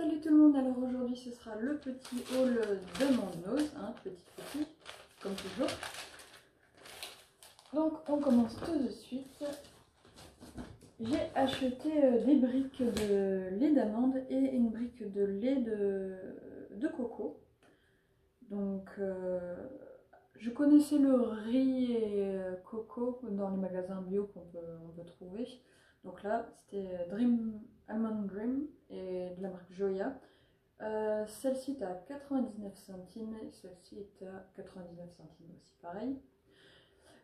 Salut tout le monde, alors aujourd'hui ce sera le petit haul de mon nose, hein, petit petit, comme toujours. Donc on commence tout de suite. J'ai acheté euh, des briques de lait d'amande et une brique de lait de, coco. Donc euh, je connaissais le riz et euh, coco dans les magasins bio qu'on peut, on peut trouver. Donc là c'était Dream Almond Dream et de la marque Joya. Euh, celle-ci est à 99 centimes celle-ci est à 99 centimes aussi, pareil.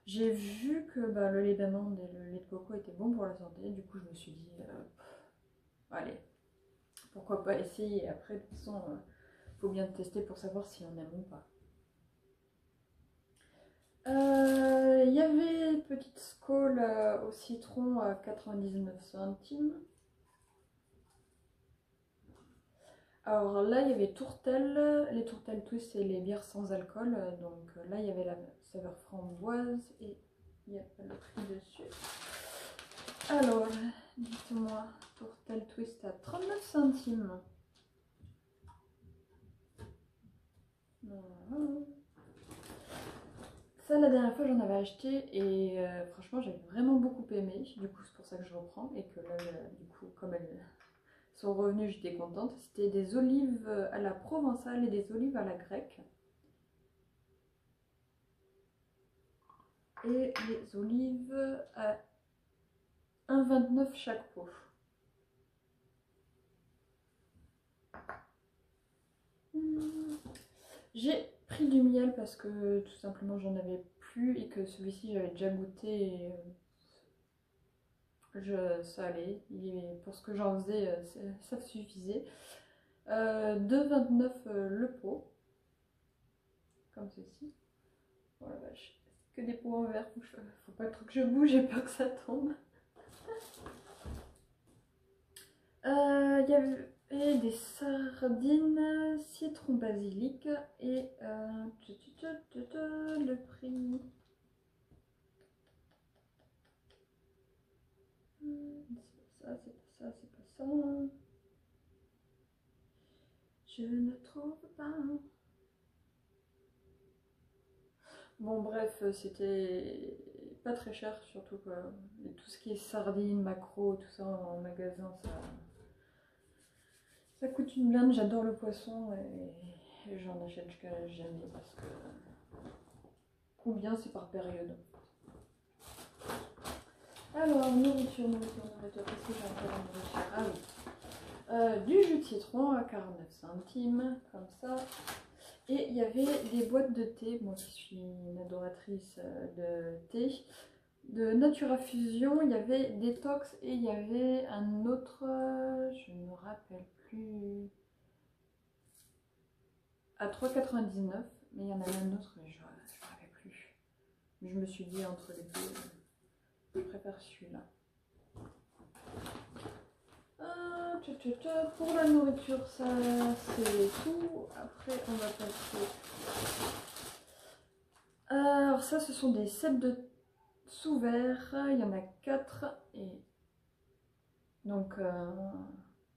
J'ai vu que bah, le lait d'amande et le lait de coco étaient bons pour la santé, du coup je me suis dit, euh, allez, pourquoi pas essayer. Après, de toute façon, il euh, faut bien tester pour savoir si on aime ou pas. Il y avait petite scole au citron à 99 centimes. Alors là, il y avait tourtelle, les tourtelles twist c'est les bières sans alcool. Donc là, il y avait la saveur framboise et il y a le prix dessus. Alors, dites-moi, tourtelle twist à 39 centimes. Ça, la dernière fois, j'en avais acheté et euh, franchement, j'avais vraiment beaucoup aimé. Du coup, c'est pour ça que je reprends et que là, du coup, comme elle sont revenus, j'étais contente. C'était des olives à la provençale et des olives à la grecque. Et les olives à 1,29 chaque pot. J'ai pris du miel parce que tout simplement j'en avais plus et que celui-ci j'avais déjà goûté et je, ça allait. pour ce que j'en faisais, euh, ça suffisait. Euh, 2,29 euh, le pot. Comme ceci. Oh. Que des pots en verre. Faut pas trop que je bouge, j'ai peur que ça tombe. Euh, il y avait des sardines citron basilic et le prix C'est pas ça, c'est pas ça, c'est pas ça. Je ne trouve pas. Bon bref, c'était pas très cher, surtout que tout ce qui est sardines, macro, tout ça en magasin, ça, ça coûte une blinde. J'adore le poisson et, j'en achète jamais parce que combien c'est par période. Alors, nourriture, nourriture, nourriture. Qu'est-ce que j'ai encore en nourriture Ah oui. Euh, du jus de citron à 49 centimes, comme ça. Et il y avait des boîtes de thé. Moi qui suis une adoratrice euh, de thé. De Natura Fusion, il y avait Detox et il y avait un autre, euh, je ne me rappelle plus, à 3,99. Mais il y en avait un autre, mais je ne me rappelle plus. Je me suis dit entre les deux. Je préfère celui-là. Euh, pour la nourriture, ça c'est tout. Après, on va passer. Alors, ça, ce sont des sets de sous-verts. Il y en a 4. Et donc, euh,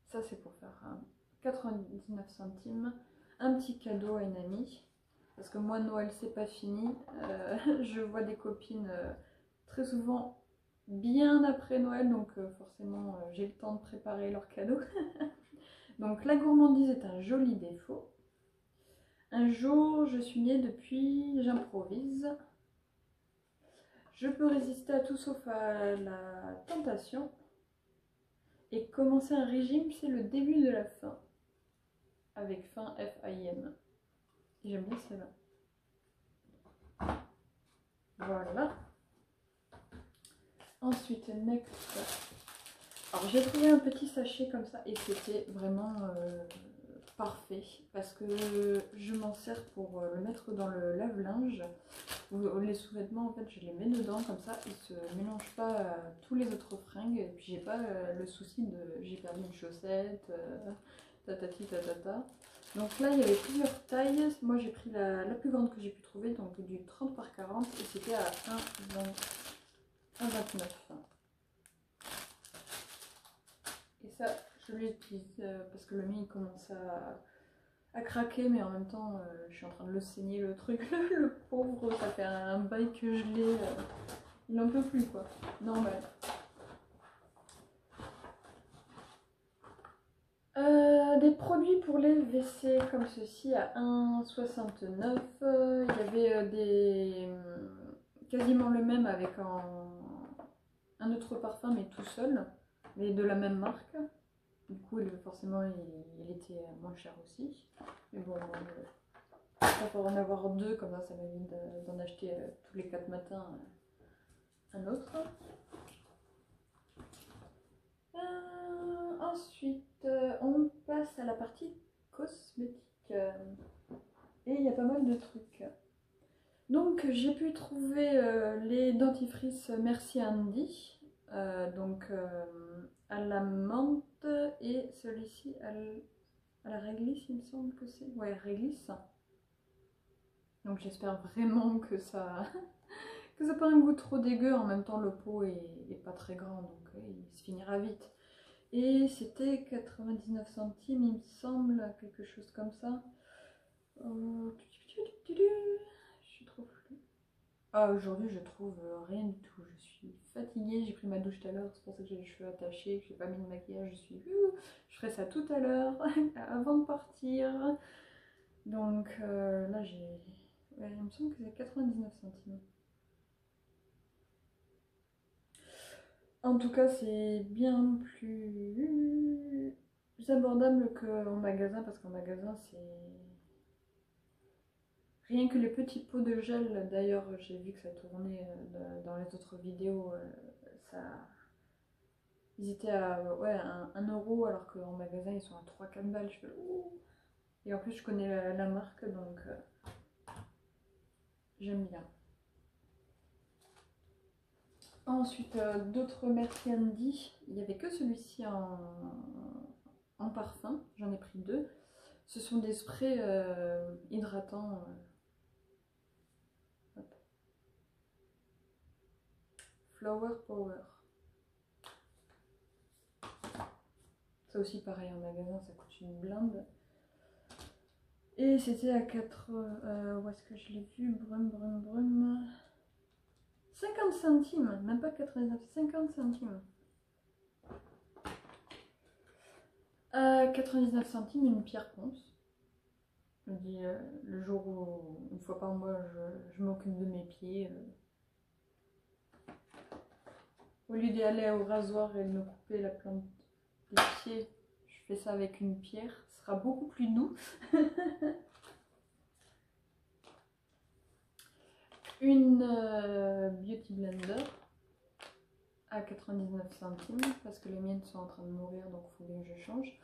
ça, c'est pour faire 99 centimes. Un petit cadeau à une amie. Parce que moi, Noël, c'est pas fini. Euh, je vois des copines très souvent bien après Noël, donc euh, forcément euh, j'ai le temps de préparer leurs cadeaux. donc la gourmandise est un joli défaut. Un jour, je suis née depuis, j'improvise. Je peux résister à tout sauf à la tentation. Et commencer un régime, c'est le début de la fin. Avec fin F-I-M. J'aime bien celle-là. Voilà. Ensuite, next. Alors j'ai trouvé un petit sachet comme ça et c'était vraiment euh, parfait parce que je m'en sers pour euh, le mettre dans le lave-linge. Les sous-vêtements en fait je les mets dedans comme ça, ils se mélangent pas à tous les autres fringues et puis j'ai pas euh, le souci de j'ai perdu une chaussette. Donc là il y avait plusieurs tailles, moi j'ai pris la, la, plus grande que j'ai pu trouver donc du 30 par 40 et c'était à 1,20 1,29. Et ça, je l'utilise euh, parce que le mien il commence à, à craquer, mais en même temps, euh, je suis en train de le saigner le truc. le pauvre, ça fait un bail que je l'ai. euh, il n'en peut plus quoi. Normal. Des produits pour les WC comme ceci à 1,69. Euh, Il y avait des hum, quasiment le même avec un, un autre parfum mais tout seul, mais de la même marque. Du coup, il- forcément, il, il était moins cher aussi. Mais bon, euh, pour en avoir deux, comme ça, ça m'évite de- d'en acheter euh, tous les quatre matins euh, un autre. Ensuite, on passe à la partie cosmétique. Et il y a pas mal de trucs. J'ai pu trouver euh, les dentifrices Merci Andy. Euh, donc, euh, à la menthe et celui-ci à, la réglisse, il me semble que c'est. Ouais, réglisse. Donc, j'espère vraiment que ça. que ça pas un goût trop dégueu. En même temps, le pot est, pas très grand, donc il se finira vite. Et c'était 99 centimes, il me semble, quelque chose comme ça. Euh, Je suis trop floue. Ah, aujourd'hui, je trouve euh, rien du tout. Je suis fatiguée, j'ai pris ma douche tout à l'heure, c'est pour ça que j'ai les cheveux attachés, que j'ai pas mis de maquillage. Je suis. Je ferai ça tout à l'heure, avant de partir. Donc euh, là, j'ai. Ouais, il me semble que c'est 99 centimes. En tout cas, c'est bien plus abordable qu'en magasin parce qu'en magasin, c'est rien que les petits pots de gel. D'ailleurs, j'ai vu que ça tournait euh, dans les autres vidéos. euh, Ça, ils étaient à ouais, 1 euro alors qu'en magasin, ils sont à 3-4 balles. Je. Et en plus, je connais la, marque donc euh, j'aime bien. Ensuite, d'autres Merci Andy. Il n'y avait que celui-ci en, parfum. J'en ai pris deux. Ce sont des sprays hydratants. euh. Hop. Flower Power. Ça aussi, pareil, en magasin, ça coûte une blinde. Et c'était à 4. euh, où est-ce que je l'ai vu? Brum, brum, brum. 50 centimes, même pas 89, 50 centimes. À 99 centimes, une pierre ponce. Je me dis, euh, le jour où, une fois par mois, je, je m'occupe de mes pieds. euh, au lieu d'aller au rasoir et de me couper la plante des pieds, je fais ça avec une pierre. Ce sera beaucoup plus doux. une euh, Beauty Blender à 99 centimes parce que les miennes sont en train de mourir donc il faut bien que je change.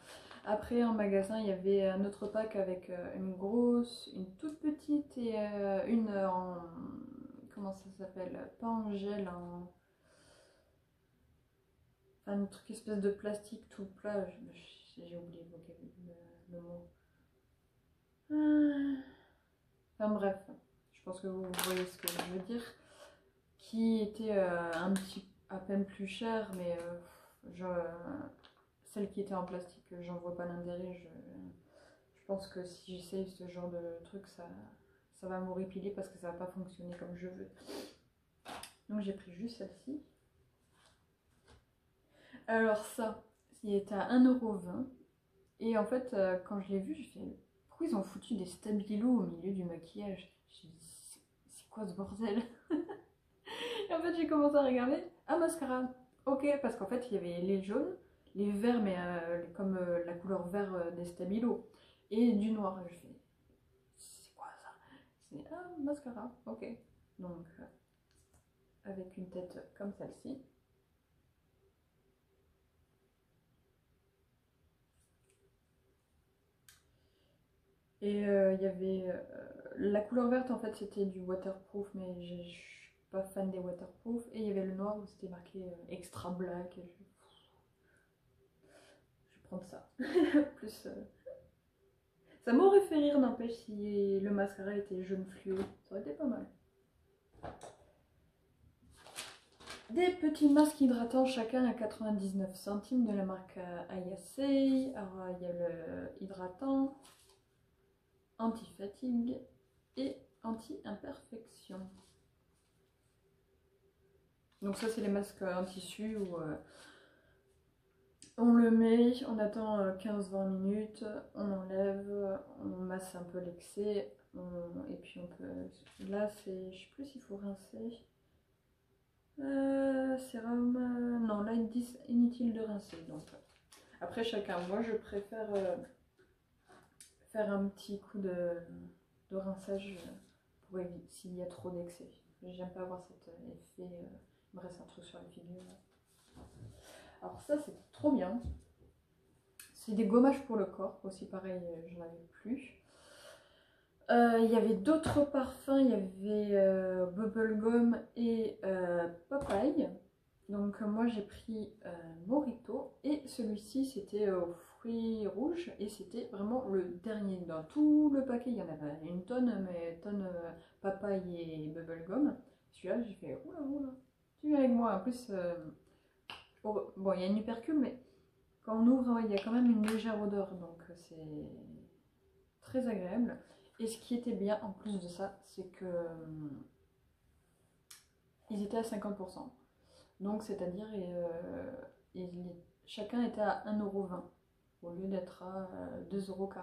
Après en magasin il y avait un autre pack avec euh, une grosse, une toute petite et euh, une en... comment ça s'appelle Pas en gel, en... Un truc espèce de plastique tout plat, j'ai oublié le, mot. Ah. Enfin bref, je pense que vous voyez ce que je veux dire. Qui était euh, un petit à peine plus cher, mais euh, je- celle qui était en plastique, j'en vois pas l'intérêt. Je, je pense que si j'essaye ce genre de truc, ça, ça va m'horripiler parce que ça va pas fonctionner comme je veux. Donc j'ai pris juste celle-ci. Alors ça, il était à 1,20€. Et en fait, euh, quand je l'ai vu, j'ai fait pourquoi ils ont foutu des stabilos au milieu du maquillage? Dit, c'est quoi ce bordel? Et en fait, j'ai commencé à regarder. Ah, mascara Ok, parce qu'en fait, il y avait les jaunes, les verts, mais euh, comme euh, la couleur vert des stabilos, et du noir. Je fais, c'est quoi ça? C'est ah, mascara, ok. Donc, avec une tête comme celle-ci. Et euh, il y avait euh, la couleur verte en fait c'était du waterproof mais je suis pas fan des waterproof. Et il y avait le noir où c'était marqué euh, extra black. Je... vais prendre ça. Plus ça m'aurait fait rire n'empêche si le mascara était jaune fluo. Ça aurait été pas mal. Des petits masques hydratants, chacun à 99 centimes de la marque Ayasei. Alors, il y a le hydratant, anti-fatigue et anti-imperfection. Donc ça, c'est les masques en tissu où euh, on le met, on attend 15-20 euh, minutes, on enlève, on masse un peu l'excès, et puis on peut... Là, c'est... Je sais plus s'il faut rincer. Euh, sérum... Euh, non, là, ils disent inutile de rincer. Donc, après, chacun. Moi, je préfère faire un petit coup de, rinçage pour éviter s'il y a trop d'excès. J'aime pas avoir cet effet il me reste un truc sur la figure. Alors ça, c'est trop bien. C'est des gommages pour le corps. Aussi, pareil, j'en avais plus. Euh, il y avait d'autres parfums. Il y avait euh, Bubblegum et euh, Papaye. Donc moi, j'ai pris euh, Morito. Et celui-ci, c'était aux fruits rouges. Et c'était vraiment le dernier. Dans tout le paquet, il y en avait une tonne. Mais tonne Papaye et Bubblegum. Celui-là, j'ai fait oula oula avec moi. En plus, euh, bon, il y a une hypercule, mais quand on ouvre, il y a quand même une légère odeur, donc euh, c'est très agréable. Et ce qui était bien en plus de ça, c'est que euh, ils étaient à 50%. Donc, c'est-à-dire, chacun était à 1,20€ au lieu d'être à 2,40€.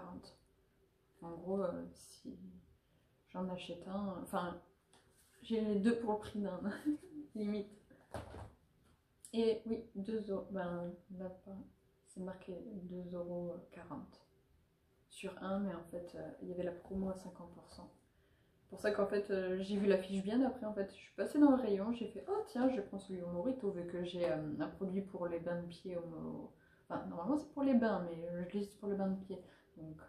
En gros, si j'en achète un, enfin, j'ai les deux pour le prix d'un. limite. Et oui, 2 euros. Ben là c'est marqué 2,40 euros sur un, mais en fait, euh, il y avait la promo à 50%. Pour ça qu'en fait, euh, j'ai vu la fiche bien après. En fait, je suis passée dans le rayon, j'ai fait oh tiens, je prends celui au Morito vu que j'ai euh, un produit pour les bains de pied. Au... Enfin, normalement c'est pour les bains, mais je l'utilise pour les bains de pied. Donc,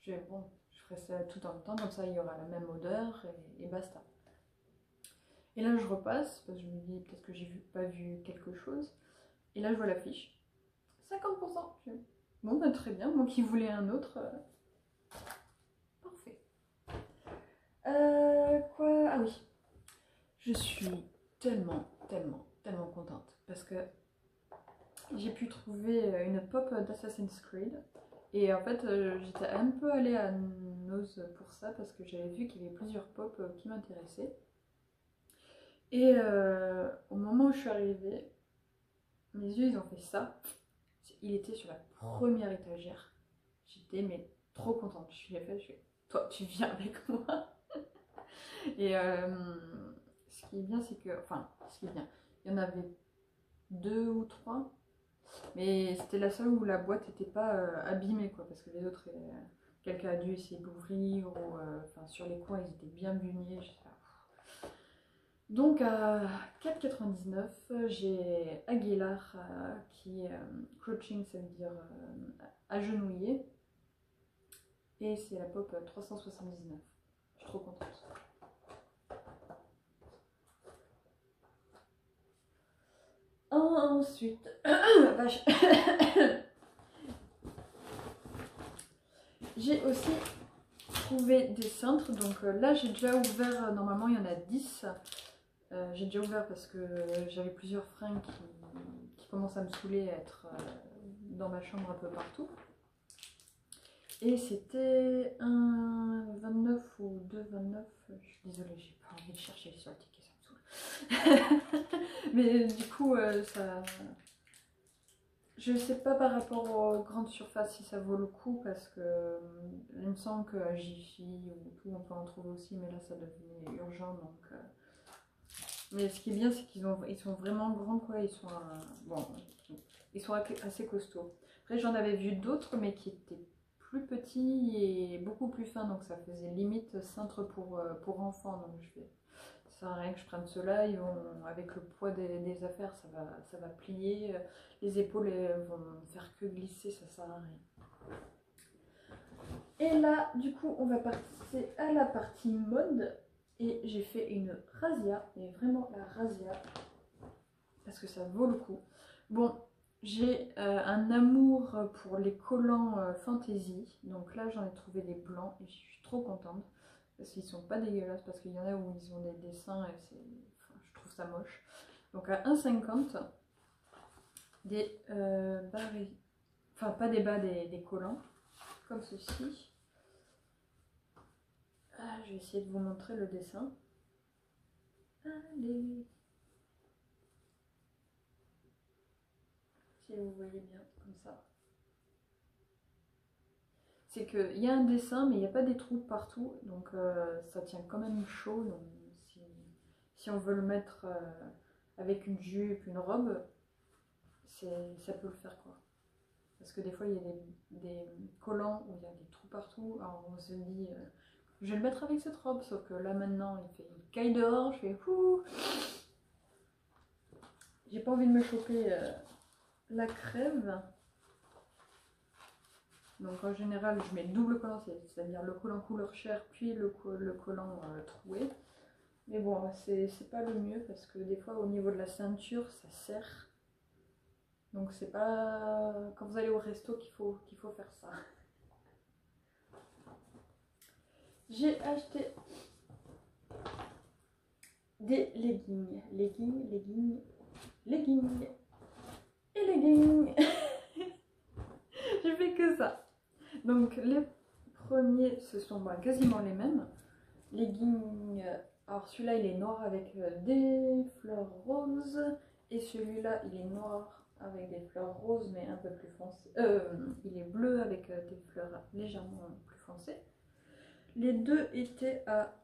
j'ai bon, je ferai ça tout en même temps, comme ça il y aura la même odeur et basta. Et là, je repasse, parce que je me dis peut-être que j'ai pas vu quelque chose. Et là, je vois l'affiche. 50%. Bon, bah, très bien. Moi qui voulais un autre. Euh, parfait. Euh, quoi? Ah oui. Je suis tellement, tellement, tellement contente. Parce que j'ai pu trouver une pop d'Assassin's Creed. Et en fait, euh, j'étais un peu allée à Nose pour ça parce que j'avais vu qu'il y avait plusieurs pop qui m'intéressaient. Et euh, au moment où je suis arrivée, mes yeux ils ont fait ça. Il était sur la première étagère. J'étais mais trop contente. Je suis fait, je toi tu viens avec moi. Et euh, ce qui est bien, c'est que, enfin, ce qui est bien, il y en avait deux ou trois, mais c'était la seule où la boîte n'était pas euh, abîmée, quoi, parce que les autres, quelqu'un a dû essayer d'ouvrir, ou enfin, sur les coins, ils étaient bien bugnés. Donc à 4,99, j'ai Aguilar euh, qui est euh, crouching, ça veut dire euh, agenouillé. Et c'est la pop 379. Je suis trop contente. Ensuite, j'ai aussi trouvé des cintres. Donc là, j'ai déjà ouvert, normalement il y en a 10. Euh, j'ai déjà ouvert parce que j'avais plusieurs fringues qui, commencent à me saouler à être euh, dans ma chambre un peu partout. Et c'était un 29 ou 2,29. Je suis désolée, j'ai pas envie de chercher sur le ticket. Mais du coup, euh, ça. Je sais pas par rapport aux grandes surfaces si ça vaut le coup parce que il me semble que Jiffy ou tout on peut en trouver aussi, mais là ça devenait urgent donc. Mais ce qui est bien, c'est qu'ils ils sont vraiment grands, quoi. Ils sont, euh, bon, ils sont assez costauds. Après, j'en avais vu d'autres, mais qui étaient plus petits et beaucoup plus fins. Donc, ça faisait limite cintre pour, euh, pour enfants. Donc, je vais, ça sert à rien que je prenne ceux-là. Ils vont, avec le poids des, affaires, ça va, ça va plier. Les épaules vont faire que glisser, ça sert à rien. Et là, du coup, on va passer à la partie mode. Et j'ai fait une razzia, mais vraiment la razzia, parce que ça vaut le coup. Bon, j'ai euh, un amour pour les collants euh, fantasy, donc là j'en ai trouvé des blancs et je suis trop contente, parce qu'ils sont pas dégueulasses, parce qu'il y en a où ils ont des dessins et c'est, je trouve ça moche. Donc à 1,50, des euh, enfin pas des bas, des, collants, comme ceci. Ah, je vais essayer de vous montrer le dessin. Allez Si vous voyez bien, comme ça. C'est qu'il y a un dessin, mais il n'y a pas des trous partout, donc euh, ça tient quand même chaud. Donc si, on veut le mettre euh, avec une jupe, une robe, ça peut le faire quoi. Parce que des fois, il y a des, collants où il y a des trous partout. Alors on se dit, euh, je vais le mettre avec cette robe. Sauf que là maintenant, il fait une caille dehors. Je fais ouh. J'ai pas envie de me choper la crève. Donc en général, je mets le double collant, c'est-à-dire le collant couleur chair, puis le, le collant euh, troué. Mais bon, c'est pas le mieux parce que des fois, au niveau de la ceinture, ça serre. Donc c'est pas quand vous allez au resto qu'il faut, qu'il faut faire ça. J'ai acheté des leggings, leggings, leggings, leggings et leggings. Je fais que ça. Donc les premiers, ce sont bah, quasiment les mêmes. Leggings, alors celui-là il est noir avec euh, des fleurs roses et celui-là il est noir avec des fleurs roses mais un peu plus foncées. Euh, il est bleu avec euh, des fleurs légèrement plus foncées. Les deux étaient à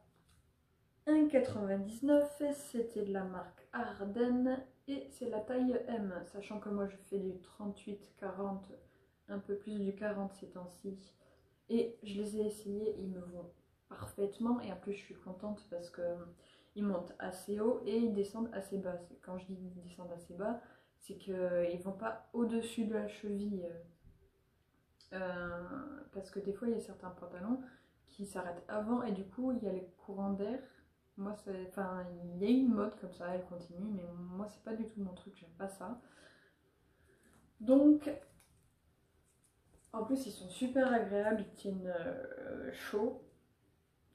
1,99 c'était de la marque Ardennes et c'est la taille M, sachant que moi je fais du 38-40, un peu plus du 40 ces temps-ci. Et je les ai essayés, ils me vont parfaitement et en plus je suis contente parce que ils montent assez haut et ils descendent assez bas. Quand je dis ils descendent assez bas, c'est qu'ils ne vont pas au-dessus de la cheville. Euh, parce que des fois, il y a certains pantalons qui s'arrêtent avant et du coup, il y a les courants d'air. Moi, enfin, il y a une mode comme ça, elle continue, mais moi, c'est pas du tout mon truc, j'aime pas ça. Donc, en plus, ils sont super agréables, ils tiennent euh, chaud.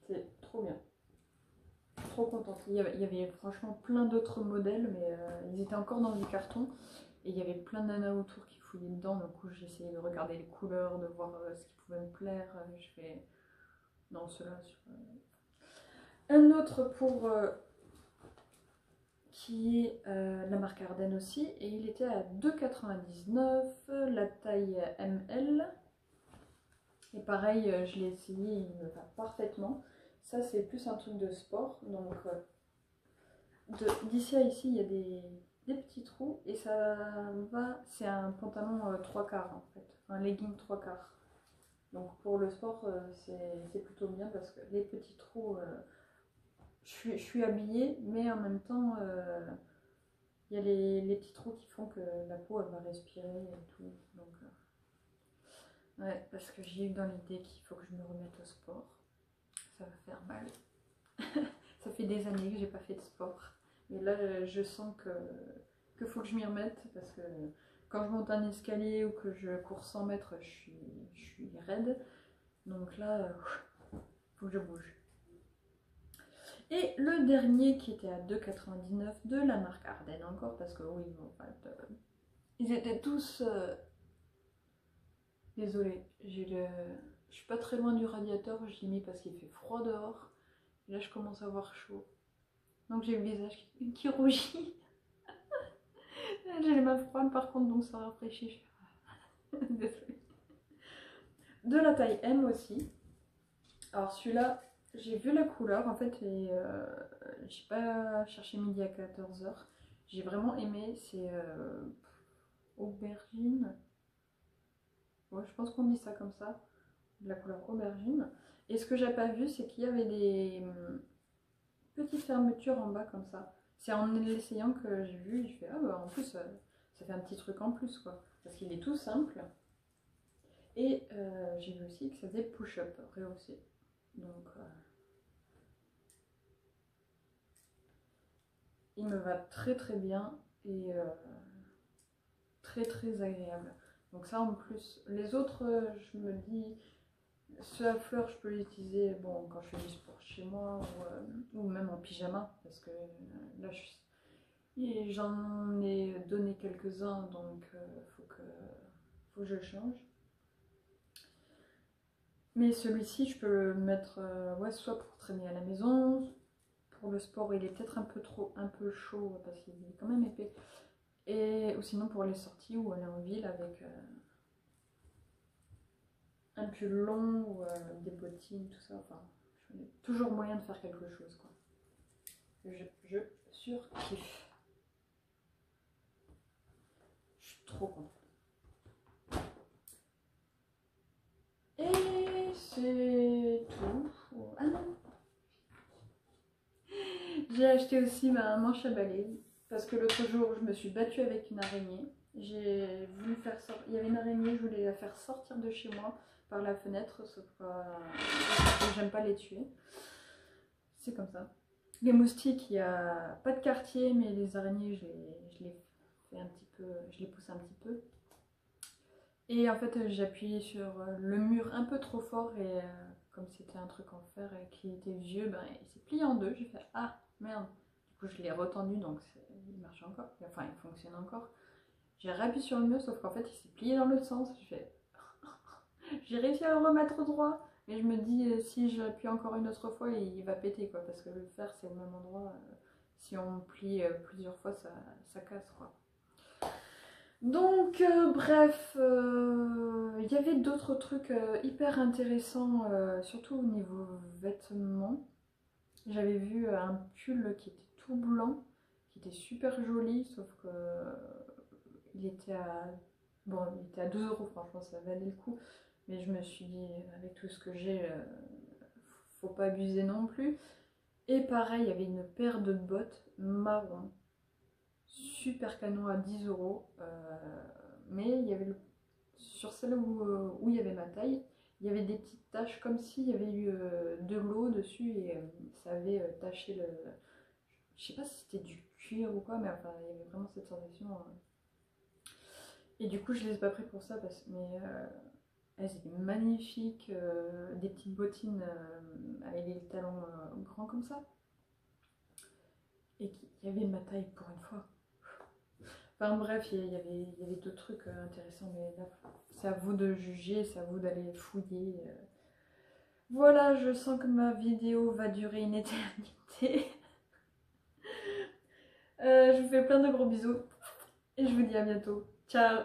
C'est trop bien trop contente. Il y, avait, franchement plein d'autres modèles, mais euh, ils étaient encore dans du carton. Et il y avait plein de nanas autour qui fouillaient dedans. Coup, j'ai essayé de regarder les couleurs, de voir euh, ce qui pouvait me plaire. Je fais. Non, cela Un autre pour. Est la marque Ardennes aussi. Et il était à 2,99, la taille ML. Et pareil, je l'ai essayé, il me va parfaitement. Ça, c'est plus un truc de sport. Donc, euh, d'ici à ici, il y a des, petits trous. Et ça va, c'est un pantalon 3 euh, quarts en fait. Un legging 3 quarts. Donc, pour le sport, euh, c'est plutôt bien parce que les petits trous, je, suis, habillée, mais en même temps, il y a les, petits trous qui font que la peau, elle va respirer et tout. Donc, ouais, parce que j'ai eu dans l'idée qu'il faut que je me remette au sport ça va faire mal. ça fait des années que j'ai pas fait de sport. Mais là, je sens que, que faut que je m'y remette parce que quand je monte un escalier ou que je cours 100 mètres, je suis, je suis raide. Donc là, faut que je bouge. Et le dernier qui était à 2,99 de la marque Ardennes encore parce que oui, euh, ils étaient tous... Euh, désolée, j'ai je suis pas très loin du radiateur, je l'ai mis parce qu'il fait froid dehors. Et là, je commence à avoir chaud. Donc j'ai le visage qui, rougit. j'ai les mains froides par contre, donc ça rafraîchit. Désolée. De la taille M aussi. Alors celui-là, j'ai vu la couleur en fait et euh, j'ai pas cherché midi à 14h. J'ai vraiment aimé, c'est euh, aubergine. Ouais, je pense qu'on dit ça comme ça la couleur aubergine. Et ce que j'ai pas vu, c'est qu'il y avait des hum, petites fermetures en bas comme ça. C'est en l'essayant que j'ai vu, je fais ah bah en plus euh, ça fait un petit truc en plus quoi. Parce qu'il est tout simple. Et j'ai vu aussi que ça faisait push-up, rehaussé. Donc euh, il me va très très bien et très très agréable. Donc ça en plus, les autres je me dis ce à fleurs, je peux l'utiliser bon, quand je fais du sport chez moi ou, euh, même en pyjama parce que euh, là j'en ai donné quelques-uns, donc il faut, que, faut que change. Mais celui-ci, je peux le mettre ouais, soit pour traîner à la maison, pour le sport, il est peut-être un peu trop un peu chaud parce qu'il est quand même épais. Et, ou sinon pour les sorties ou aller en ville avec un pull long ou des bottines, tout ça. Enfin, toujours moyen de faire quelque chose. Quoi. Je, je surkiffe. Je suis trop contente. Et c'est tout. Ah J'ai acheté aussi ma manche à balai parce que l'autre jour je me suis battue avec une araignée. J'ai voulu faire sortir. Il y avait une araignée, je voulais la faire sortir de chez moi par la fenêtre, sauf que j'aime pas les tuer. C'est comme ça. Les moustiques, il n'y a pas de quartier, mais les araignées, je les, je les pousse un petit peu. Et en fait, j'ai appuyé sur le mur un peu trop fort et euh, comme c'était un truc en fer et qui était vieux, ben, il s'est plié en deux. J'ai fait ah merde. Du coup, je l'ai retendu donc il marche encore. Enfin, il fonctionne encore. J'ai réappuyé sur le mur, sauf qu'en fait, il s'est plié dans l'autre sens. J'ai réussi à le remettre droit. Mais je me dis, euh, si j'appuie encore une autre fois, il va péter, quoi. Parce que le fer, c'est au même endroit. Euh, si on plie euh, plusieurs fois, ça, casse, quoi. Donc, bref, il y avait d'autres trucs hyper intéressants, surtout au niveau vêtements. J'avais vu un pull qui était tout blanc, qui était super joli, sauf que il était à bon, il était à 2 euros, franchement, ça valait le coup. Mais je me suis dit, avec tout ce que j'ai, euh, faut pas abuser non plus. Et pareil, il y avait une paire de bottes marron, super canon à 10 euros. Euh, mais il y avait le, sur celle où, euh, où, il y avait ma taille, il y avait des petites taches comme s'il y avait eu de l'eau dessus et ça avait taché le. Je sais pas si c'était du cuir ou quoi, mais enfin, il y avait vraiment cette sensation. Et du coup, je les ai pas pris pour ça, parce, mais elles étaient magnifiques, euh, des petites bottines euh, avec des talons euh, grands comme ça. Et il y avait ma taille pour une fois. Enfin bref, il y avait, d'autres trucs intéressants, mais c'est à vous de juger, c'est à vous d'aller fouiller. Voilà, je sens que ma vidéo va durer une éternité. je vous fais plein de gros bisous et je vous dis à bientôt. Ciao